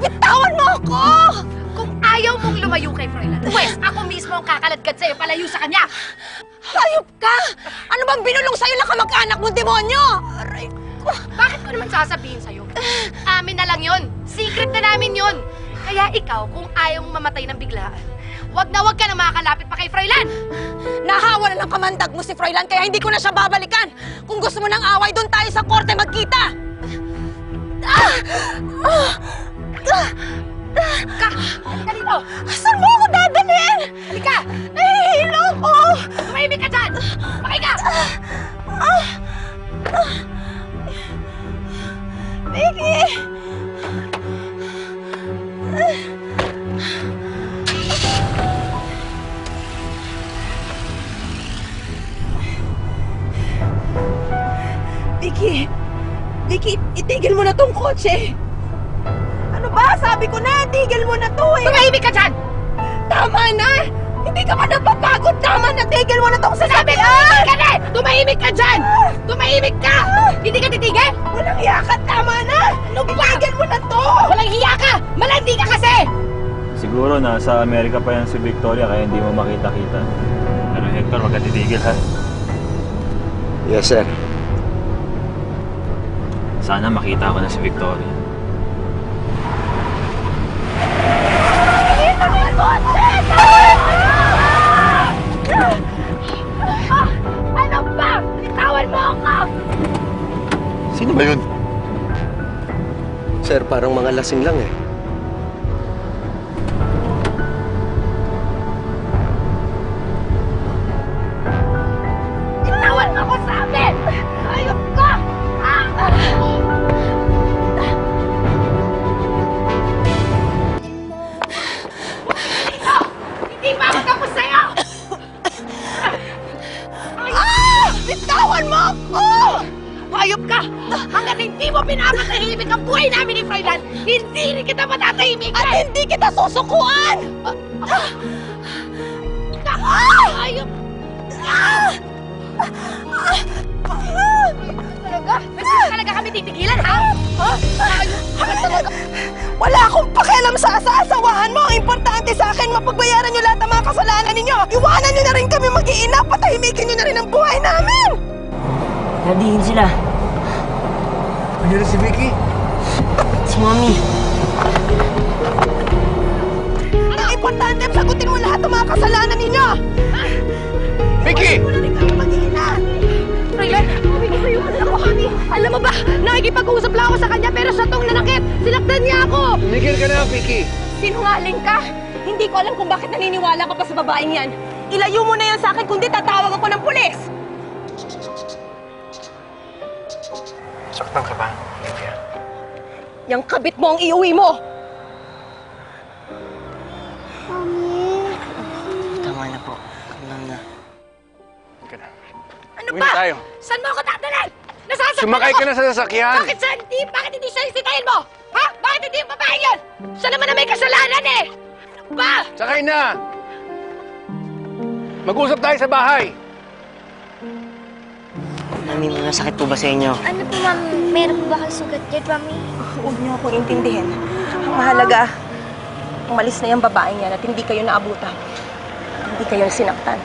Bitawan mo ako! Kung ayaw mong lumayo kay Froilan, pwes ako mismo ang kakaladkad sa'yo palayo sa kanya! Hayop ka! Ano bang binulong sa'yo na kamag-anak mo, demonyo? Aray ko. Bakit ko naman sasabihin sa'yo? Amin na lang yon. Secret na namin yon. Kaya ikaw, kung ayaw mong mamatay ng biglaan, wag na wag ka na makakalapit pa kay Froilan! Nahawa na ng kamandag mo si Froilan kaya hindi ko na siya babalikan. Kung gusto mo ng away, doon tayo sa korte magkita. Ah! Ah! Ah! Ka! Halika dito! Saan mo ako dadalhin? Halika! Nahihilo ko! Tumahimik ka dyan! Pakiga! Vicky! Vicky! Vicky, itigil mo na tong kotse! Ano ba? Sabi ko na, tigil mo na to eh! Tumahimik ka dyan! Tama na! Hindi ka pa napapagod! Tama na! Tigil mo na tong Sabi sinabi! ko, tumahimik ka na! Tumahimik ka dyan! Tumahimik ka! Hindi ka titigil? Walang hiya ka! Tama na! Ano ba? Itigil mo na to! Walang hiya ka! Malandi ka kasi! Siguro nasa Amerika pa yan si Victoria kaya hindi mo makita-kita. Pero Hector, wag ka titigil ha. Yes, sir. Sana makita ko na si Victoria. Ano ba? Bitawan mo ako! Sino ba yun? Sir, parang mga lasing lang eh. Bitawan mo ako sa amin! Bitawan mo ako! Hayop ka! Hanggat hindi mo pinapatahimik ang buhay namin ni Froilan, hindi rin kita matatahimik! At hindi kita susukuan! Hayop! Talaga? Hindi talaga kami titigilan, ha? Ha? Wala akong pakialam sa asa-asawahan mo! Ang importante sa akin, mapagbayaran niyo lahat ng mga kasalanan ninyo! Iwanan niyo na rin kami mag-iina! Patahimikin niyo na rin ang buhay! Nadihin sila. Nandiyan si Vicky. Si Mommy. Ang importante, sagutin mo lahat ng mga kasalanan ninyo! Vicky! Mag-iina! Froilan, humigil sa'yo ka ako, honey. Alam mo ba, nakikipag-usap lang ako sa kanya pero siya tong nanakit. Sinaktan niya ako. Tumigil ka na, Vicky. Sinungaling ka! Hindi ko alam kung bakit naniniwala ka pa sa babaeng yan. Ilayo mo na yan sa akin, kundi tatawag ako ng pulis! Saktan ka ba, Olivia? Yang kabit mo ang iuwi mo! Tama na po. Tama na. Ka na. Ano Uwi ba? tayo. Saan mo ako dadalhin? Nasasaktan Sumakay ka na sa sasakyan. Bakit siya hindi? Bakit hindi siya isitayin mo? Ha? Bakit hindi yung babae yun? Siya naman na may kasalanan eh! Ano ba? Sakay na. Mag-usap tayo sa bahay. Mami, may masakit po ba sa inyo? Ano po, ma'am? Meron po ba kayo sugat dyan, mami? Huwag niyo akong intindihin. Ang mahalaga, umalis na yung babaeng yan at hindi kayo naabutan. Hindi kayo sinaktan.